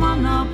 Mana